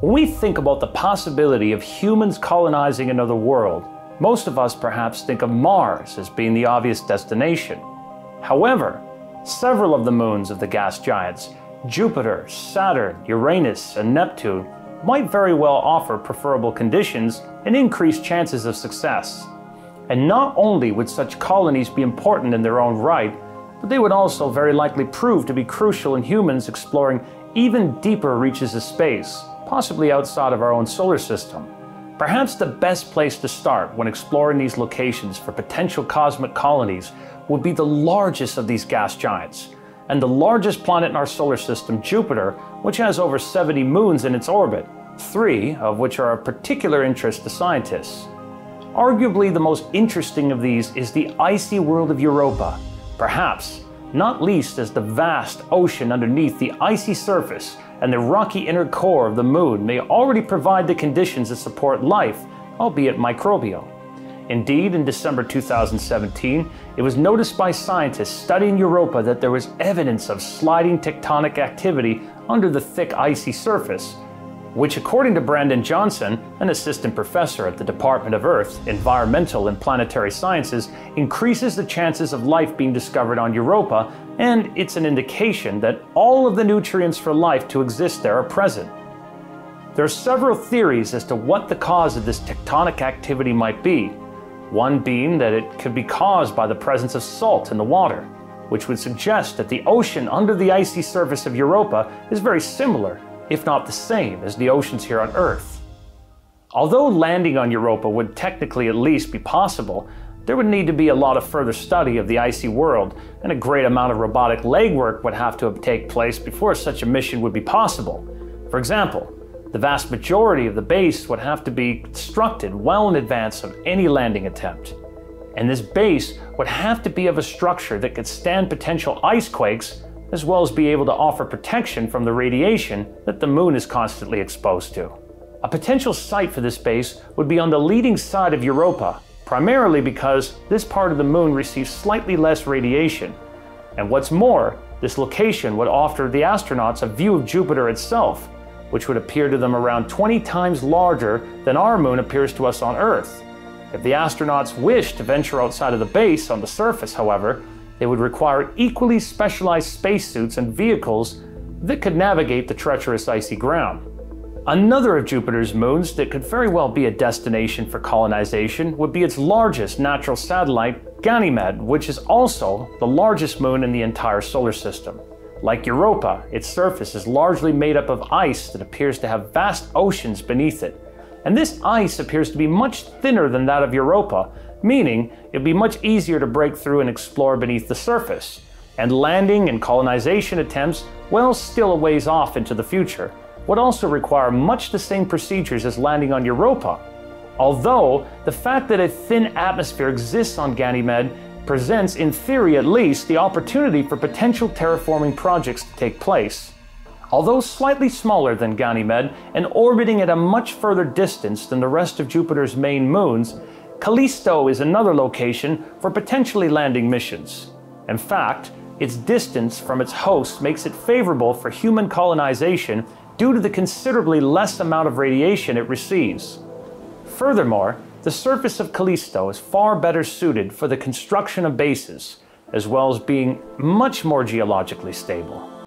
When we think about the possibility of humans colonizing another world, most of us perhaps think of Mars as being the obvious destination. However, several of the moons of the gas giants, Jupiter, Saturn, Uranus, and Neptune, might very well offer preferable conditions and increased chances of success. And not only would such colonies be important in their own right, but they would also very likely prove to be crucial in humans exploring even deeper reaches of space, possibly outside of our own solar system. Perhaps the best place to start when exploring these locations for potential cosmic colonies would be the largest of these gas giants, and the largest planet in our solar system, Jupiter, which has over 70 moons in its orbit, three of which are of particular interest to scientists. Arguably the most interesting of these is the icy world of Europa, perhaps not least as the vast ocean underneath the icy surface and the rocky inner core of the moon may already provide the conditions that support life, albeit microbial. Indeed, in December 2017, it was noticed by scientists studying Europa that there was evidence of sliding tectonic activity under the thick icy surface, which, according to Brandon Johnson, an assistant professor at the Department of Earth, Environmental and Planetary Sciences, increases the chances of life being discovered on Europa, and it's an indication that all of the nutrients for life to exist there are present. There are several theories as to what the cause of this tectonic activity might be, one being that it could be caused by the presence of salt in the water, which would suggest that the ocean under the icy surface of Europa is very similar if not the same, as the oceans here on Earth. Although landing on Europa would technically at least be possible, there would need to be a lot of further study of the icy world, and a great amount of robotic legwork would have to take place before such a mission would be possible. For example, the vast majority of the base would have to be constructed well in advance of any landing attempt. And this base would have to be of a structure that could stand potential ice quakes as well as be able to offer protection from the radiation that the moon is constantly exposed to. A potential site for this base would be on the leading side of Europa, primarily because this part of the moon receives slightly less radiation. And what's more, this location would offer the astronauts a view of Jupiter itself, which would appear to them around 20 times larger than our moon appears to us on Earth. If the astronauts wish to venture outside of the base on the surface, however, they would require equally specialized spacesuits and vehicles that could navigate the treacherous icy ground. Another of Jupiter's moons that could very well be a destination for colonization would be its largest natural satellite, Ganymede, which is also the largest moon in the entire solar system. Like Europa, its surface is largely made up of ice that appears to have vast oceans beneath it. And this ice appears to be much thinner than that of Europa, meaning it'd be much easier to break through and explore beneath the surface. And landing and colonization attempts, well, still a ways off into the future, would also require much the same procedures as landing on Europa. Although, the fact that a thin atmosphere exists on Ganymede presents, in theory at least, the opportunity for potential terraforming projects to take place. Although slightly smaller than Ganymede and orbiting at a much further distance than the rest of Jupiter's main moons, Callisto is another location for potentially landing missions. In fact, its distance from its host makes it favorable for human colonization due to the considerably less amount of radiation it receives. Furthermore, the surface of Callisto is far better suited for the construction of bases, as well as being much more geologically stable.